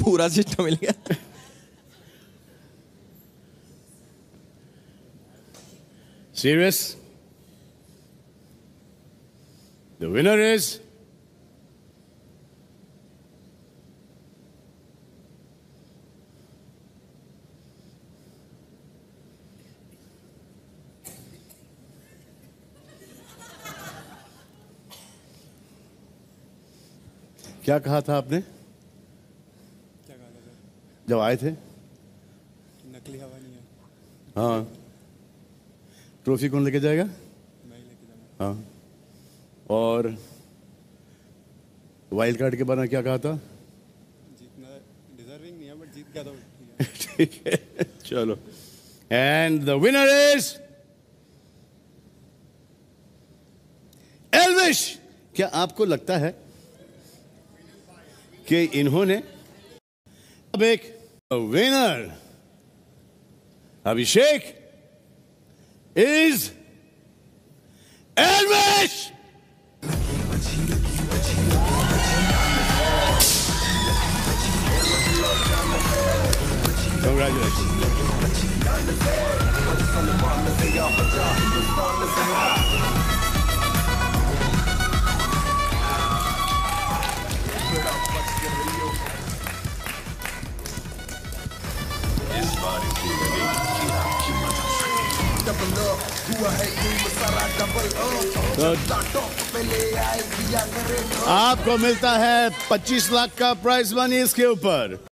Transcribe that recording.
पूरा सिस्टम मिल गया Serious? The winner is. क्या कहा था आपने? क्या कहा था जब आए थे? नकली हवा नहीं है। हाँ। ट्रॉफी कौन लेके जाएगा? मैं लेके जाऊँगा। हाँ। और वाइल्ड कार्ड के बारे में क्या कहा था? जीतना डिजर्विंग नहीं है बट जीत गया तो ठीक है। ठीक है। चलो। And the winner is Elvish क्या आपको लगता है कि इन्होंने अब एक winner Abhishek is Elvish Congratulations. आपको मिलता है 25 लाख का प्राइज मनी इसके ऊपर।